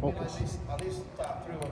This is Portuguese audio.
Focus. At